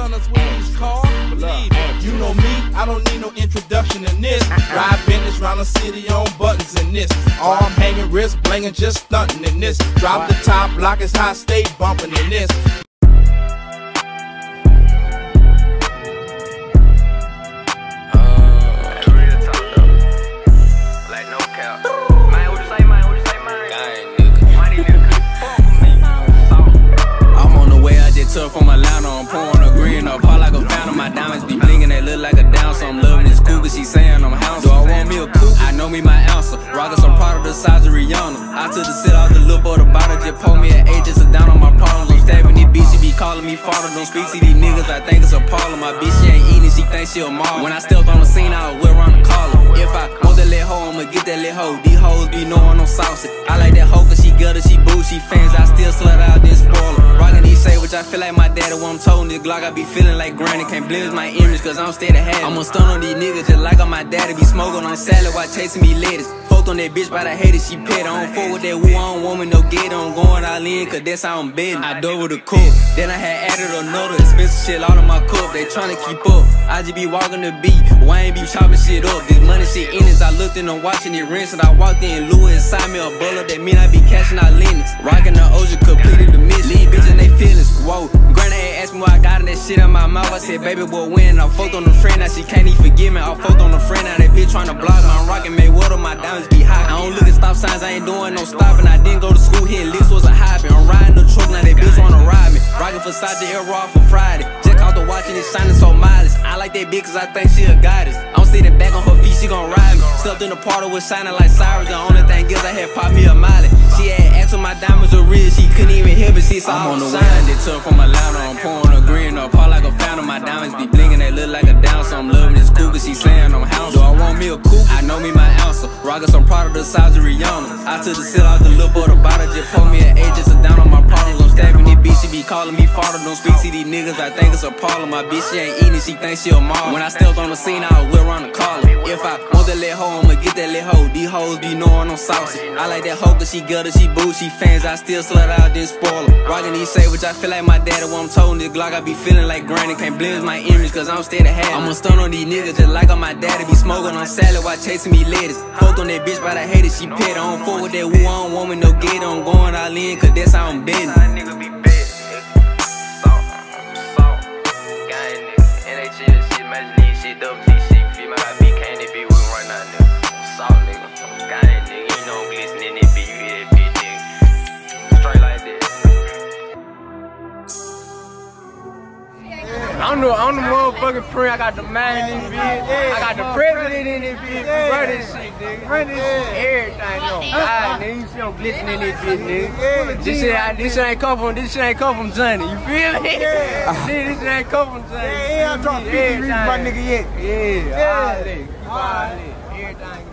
stunners with these cars. Believe me, you know me, I don't need no introduction in this. Ride Bentleys round the city on buttons in this. Arm hanging, wrist blinging, just stunting in this. Drop the top, block is high, stay bumping in this. The size of Rihanna. I took the sit off the lip of the bottle, just pull me an A, just down on my problems. I'm stabbing these bitch, she be calling me father. Don't speak to these niggas, I think it's a problem. My bitch, she ain't eating, she thinks she a mom. When I stepped on the scene, I was around the collar. If I want that lit hoe, I'ma get that lit hoe. These hoes be knowing I'm saucy. I like that hoe, cause she gutter, she boo, she fans. I still slut out, then spoil her. Rockin' these say, which I feel like my daddy, what I'm told. This Glock, I be feeling like granny. Can't blizz my image, cause I'm steady had. I'ma stun on these niggas just like on my daddy. Be smoking on salad while chasing me ladies. On that bitch, but I hate it, she pet. I don't fuck with that woo, I don't want me no get. I'm going all in, cause that's how I'm betting. I double the cook. Then I had added another expensive shit all in my cup. They tryna keep up. I just be walking the beat. Why ain't be chopping shit up? This money shit in this. I looked in, I'm watching it rinse. And I walked in, Louis inside me a bullet. That mean I be cashing out Linux. Rocking the ocean, completed the miss. Lead bitch and they feelings. Whoa. Granny asked me why I got in that shit in my mouth. I said, baby, boy, when? I fucked on a friend, now she can't even forgive me. I fucked on a friend, now that bitch tryna block my be. I don't look at stop signs, I ain't doing no stopping. I didn't go to school here, list was a hobby. I'm riding the truck, now that bitch wanna ride me. Rockin' Versace Air Raw for Friday. Just out the watch and it's shining so modest. I like that bitch cause I think she a goddess. I'm sitting back on her feet, she gon' ride me. Stepped in the party with shining like Cyrus. The only thing is I had popped me a molly. She had asked my diamonds were real, she couldn't even hear me. She saw I'm on the way, they took from Atlanta. I'm pouring a green up, hard like a fountain. Answer. Rockin' some of the size of Rihanna. I took the sit off the lip of the bottle, just pull me an A, just down on my problems. I'm stabbing this bitch, she be calling me father. Don't speak to these niggas, I think it's a problem. My bitch, she ain't eating, she thinks she a mom. When I stepped on the scene, I was around the collar. If I want to let hoe, I'ma get that lit hoe. These hoes be knowing I'm saucy. I like that hoe, cause she gutter, she boo, she fans. I still slut out, then spoil her. Rockin' these say, I feel like my daddy, what I'm told. This Glock, I be feeling like granny. Can't blizz my image, cause I'm steady had. I'ma stun on these niggas just like on my daddy. Be smoking on salad while chasing me ladies. Fucked on that bitch, but I hate it, she pet. I don't fuck with that woo, I don't want me no get. I'm going all in, cause that's how I'm betting. I'm the, I'm the motherfucking friend. I got the man in this bitch. I got the president in this bitch. Yeah. Run this shit, nigga. Run this shit. Everything, yo. God, nigga. You see I'm glistening in this bitch, nigga. This shit, I, this shit ain't come from, this shit ain't come from Johnny. You feel me? Yeah. this shit ain't come from Johnny. Yeah, yeah, I'm trying to feed my nigga yet. Yeah, yeah. all that. All that. Everything.